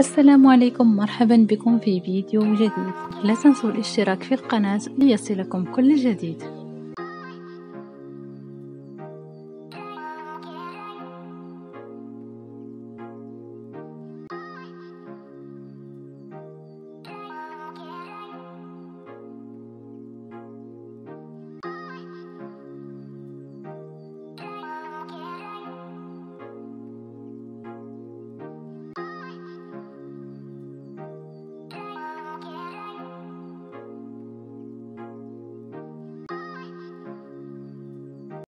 السلام عليكم مرحبا بكم في فيديو جديد. لا تنسوا الاشتراك في القناة ليصلكم كل جديد.